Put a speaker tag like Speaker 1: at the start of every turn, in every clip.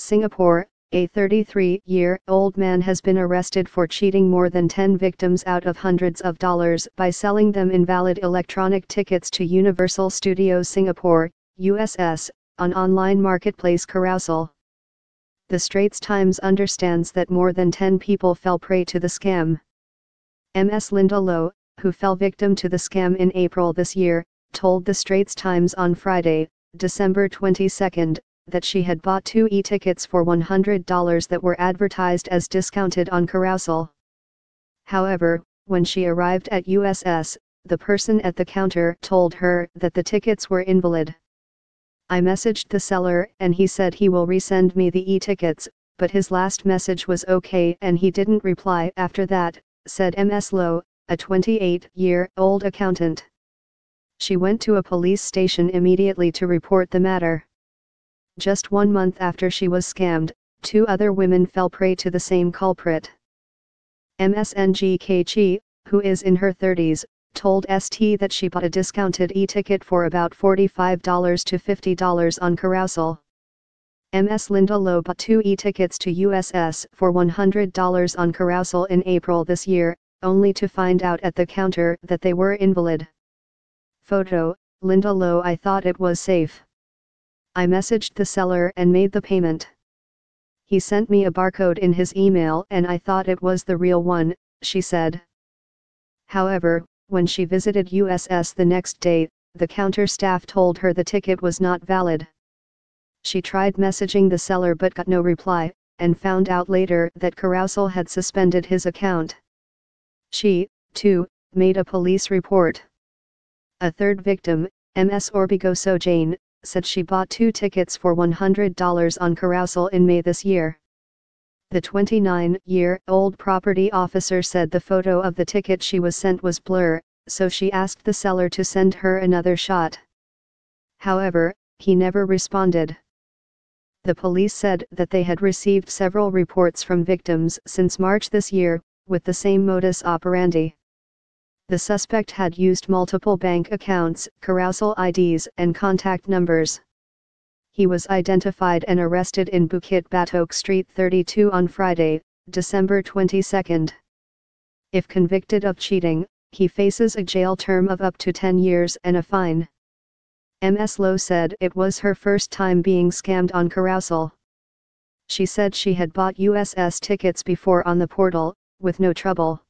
Speaker 1: Singapore, a 33-year-old man has been arrested for cheating more than 10 victims out of hundreds of dollars by selling them invalid electronic tickets to Universal Studios Singapore, USS, on online marketplace Carousell. The Straits Times understands that more than 10 people fell prey to the scam. MS Linda Low, who fell victim to the scam in April this year, told the Straits Times on Friday, December 22, that she had bought two e-tickets for $100 that were advertised as discounted on Carousell. However, when she arrived at USS, the person at the counter told her that the tickets were invalid. I messaged the seller and he said he will resend me the e-tickets, but his last message was okay and he didn't reply after that, said MS Low, a 28-year-old accountant. She went to a police station immediately to report the matter. Just one month after she was scammed, two other women fell prey to the same culprit. MS Ng Chi, who is in her 30s, told ST that she bought a discounted e-ticket for about $45 to $50 on Carousell. MS Linda Low bought two e-tickets to USS for $100 on Carousell in April this year, only to find out at the counter that they were invalid. Photo, Linda Low I thought it was safe. I messaged the seller and made the payment. He sent me a barcode in his email and I thought it was the real one, she said. However, when she visited USS the next day, the counter staff told her the ticket was not valid. She tried messaging the seller but got no reply, and found out later that Carousell had suspended his account. She, too, made a police report. A third victim, MS Orbigoso Jane, said she bought two tickets for $100 on Carousell in May this year. The 29-year-old property officer said the photo of the ticket she was sent was blur, so she asked the seller to send her another shot. However, he never responded. The police said that they had received several reports from victims since March this year, with the same modus operandi. The suspect had used multiple bank accounts, Carousell IDs and contact numbers. He was identified and arrested in Bukit Batok Street 32 on Friday, December 22. If convicted of cheating, he faces a jail term of up to 10 years and a fine. MS Low said it was her first time being scammed on Carousell. She said she had bought USS tickets before on the portal, with no trouble.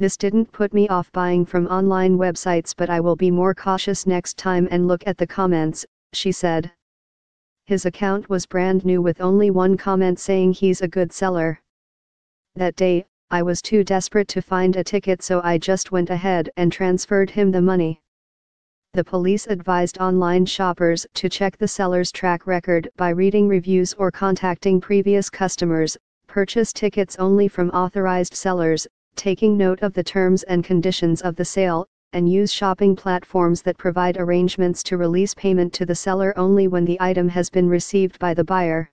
Speaker 1: This didn't put me off buying from online websites but I will be more cautious next time and look at the comments, she said. His account was brand new with only one comment saying he's a good seller. That day, I was too desperate to find a ticket so I just went ahead and transferred him the money. The police advised online shoppers to check the seller's track record by reading reviews or contacting previous customers, purchase tickets only from authorized sellers, taking note of the terms and conditions of the sale, and use shopping platforms that provide arrangements to release payment to the seller only when the item has been received by the buyer.